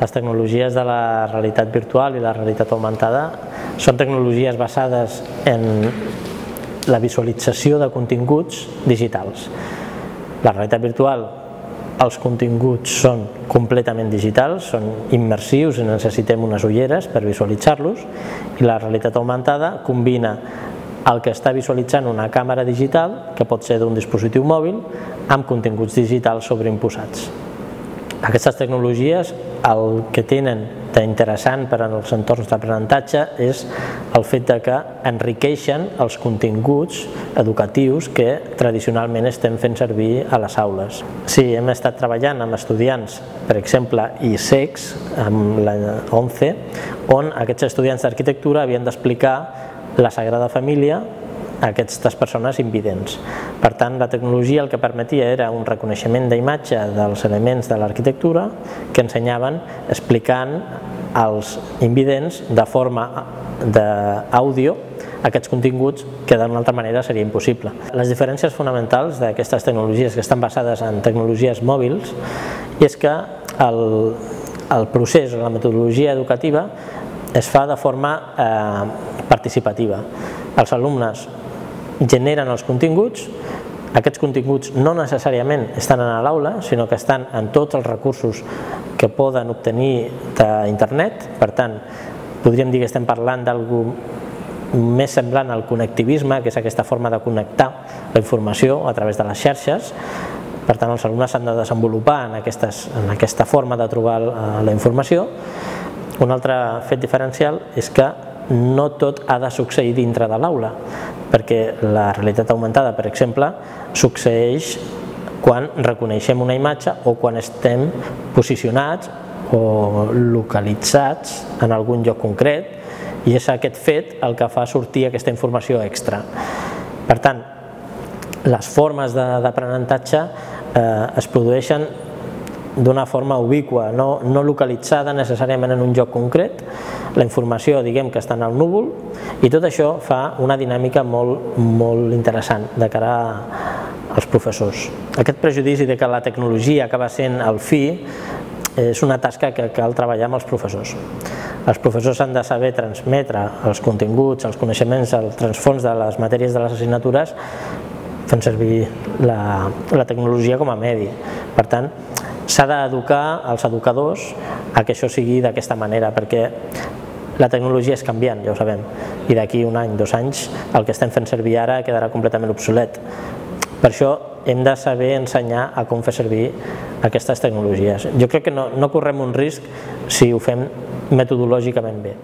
Les tecnologies de la realitat virtual i la realitat augmentada són tecnologies basades en la visualització de continguts digitals. La realitat virtual, els continguts són completament digitals, són immersius i necessitem unes ulleres per visualitzar-los i la realitat augmentada combina el que està visualitzant una càmera digital, que pot ser d'un dispositiu mòbil, amb continguts digitals sobreimposats. Aquestes tecnologies el que tenen d'interessant per als entorns d'aprenentatge és el fet de que enriqueixen els continguts educatius que tradicionalment estem fent servir a les aules. Sí, hem estat treballant amb estudiants, per exemple, ISEX, amb la 11, on aquests estudiants d'arquitectura havien d'explicar la Sagrada Família a aquestes persones invidents. Per tant, la tecnologia el que permetia era un reconeixement d'imatge dels elements de l'arquitectura que ensenyaven explicant als invidents de forma d'àudio aquests continguts que d'una altra manera seria impossible. Les diferències fonamentals d'aquestes tecnologies que estan basades en tecnologies mòbils és que el, el procés o la metodologia educativa es fa de forma eh, participativa. Els alumnes generen els continguts, aquests continguts no necessàriament estan a l'aula, sinó que estan en tots els recursos que poden obtenir d'internet, per tant, podríem dir que estem parlant d'algú més semblant al connectivisme, que és aquesta forma de connectar la informació a través de les xarxes, per tant els alumnes s'han de desenvolupar en, aquestes, en aquesta forma de trobar la informació. Un altre fet diferencial és que no tot ha de succeir dintre de l'aula, perquè la realitat augmentada, per exemple, succeeix quan reconeixem una imatge o quan estem posicionats o localitzats en algun lloc concret i és aquest fet el que fa sortir aquesta informació extra. Per tant, les formes d'aprenentatge eh, es produeixen d'una forma ubicua, no, no localitzada necessàriament en un lloc concret, la informació diguem que està en el núvol i tot això fa una dinàmica molt, molt interessant de cara als professors. Aquest prejudici de que la tecnologia acaba sent el fi és una tasca que cal treballar amb els professors. Els professors han de saber transmetre els continguts, els coneixements, el transfons de les matèries de les assignatures fent servir la, la tecnologia com a medi. Per tant, s'ha d'educar els educadors a que això sigui d'aquesta manera, perquè la tecnologia és canviant, ja ho sabem, i d'aquí un any, dos anys, el que estem fent servir ara quedarà completament obsolet. Per això hem de saber ensenyar a com fer servir aquestes tecnologies. Jo crec que no, no correm un risc si ho fem metodològicament bé.